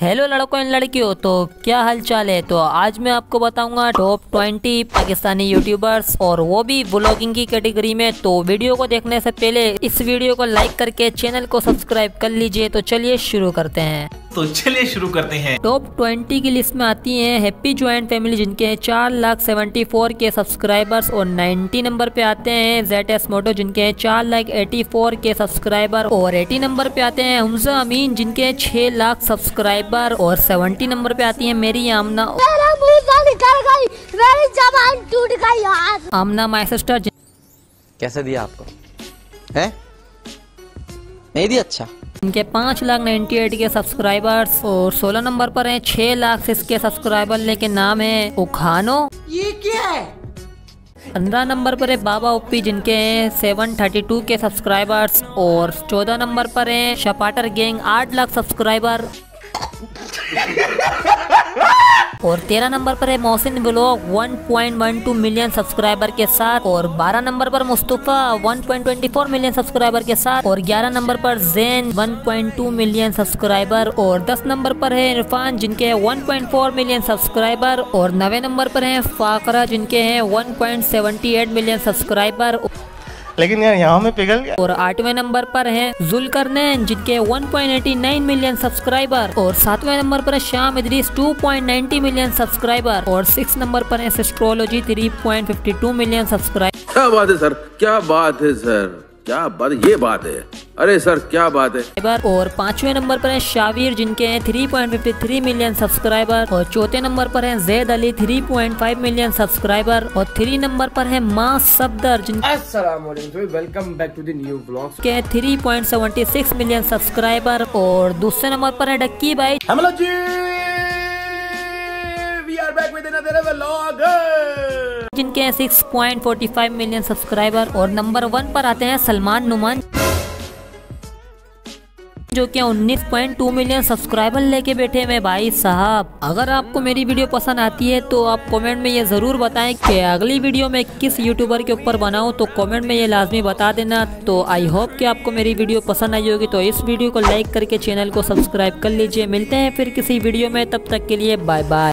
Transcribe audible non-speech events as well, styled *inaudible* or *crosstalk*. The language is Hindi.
हेलो लड़कों एंड लड़कियों तो क्या हाल चाल है? तो आज मैं आपको बताऊँगा टॉप 20 पाकिस्तानी यूट्यूबर्स और वो भी ब्लॉगिंग की कैटेगरी में। तो वीडियो को देखने से पहले इस वीडियो को लाइक करके चैनल को सब्सक्राइब कर लीजिए। तो चलिए शुरू करते हैं। तो चलिए शुरू करते हैं। टॉप ट्वेंटी की लिस्ट में आती है हैप्पी ज्वाइंट फैमिली जिनके हैं चार लाख सेवेंटी फोर के सब्सक्राइबर्स और नाइन्टी नंबर पे आते हैं जेड एस मोटो जिनके हैं चार लाख एटी फोर के सब्सक्राइबर और एटी नंबर पे आते हैं हमजा अमीन जिनके छह लाख सब्सक्राइबर और सेवेंटी नंबर पे आती है मेरी आमना। निकल गई मेरी जबान टूट गई आमना माई सिस्टर कैसे दिया आपको? है? नहीं दिया? अच्छा। इनके पाँच लाख नाइन्टी एट के सब्सक्राइबर्स और सोलह नंबर पर हैं छह लाख इसके सब्सक्राइबर लेके नाम है उखानो ये क्या है? पंद्रह नंबर पर है बाबा ओपी जिनके हैं सेवन थर्टी टू के सब्सक्राइबर्स और चौदह नंबर पर है शपाटर गैंग आठ लाख सब्सक्राइबर *laughs* और तेरह नंबर पर है मोहसिन ब्लॉग 1.12 मिलियन सब्सक्राइबर के साथ, और बारह नंबर पर मुस्तफ़ा 1.24 मिलियन सब्सक्राइबर के साथ, और ग्यारह नंबर पर जैन 1.2 मिलियन सब्सक्राइबर, और दस नंबर पर है इरफान, जिनके है 1.4 मिलियन सब्सक्राइबर, और नवे नंबर पर है फाकरा जिनके हैं 1.78 मिलियन सब्सक्राइबर लेकिन यार यहाँ में पिघल गया। और आठवें नंबर पर हैं जुलकरनैन जिनके 1.89 मिलियन सब्सक्राइबर और सातवें नंबर पर है शाम इदरीस 2.90 मिलियन सब्सक्राइबर और सिक्स नंबर पर है एस्ट्रोलॉजी 3.52 मिलियन सब्सक्राइबर क्या बात है सर? क्या बात है सर? क्या बात ये बात है। अरे सर क्या बात है। और पाँचवें नंबर पर है शावीर जिनके हैं 3.53 मिलियन सब्सक्राइबर और चौथे नंबर पर है जैद अली 3.5 मिलियन सब्सक्राइबर और थ्री नंबर पर है माँ सफदर जिनके welcome back to the new blog 3.76 million subscriber और दूसरे नंबर पर है Ducky Bhai. Hello ji we are back with another vlog जिनके हैं 6.45 मिलियन सब्सक्राइबर और नंबर वन पर आते हैं सलमान नुमान। जो कि 19.2 मिलियन सब्सक्राइबर लेके बैठे हुए भाई साहब। अगर आपको मेरी वीडियो पसंद आती है तो आप कमेंट में ये ज़रूर बताएँ कि अगली वीडियो में किस यूट्यूबर के ऊपर बनाऊँ तो कमेंट में ये लाजमी बता देना। तो आई होप कि आपको मेरी वीडियो पसंद आई होगी। तो इस वीडियो को लाइक करके चैनल को सब्सक्राइब कर लीजिए। मिलते हैं फिर किसी वीडियो में, तब तक के लिए बाय बाय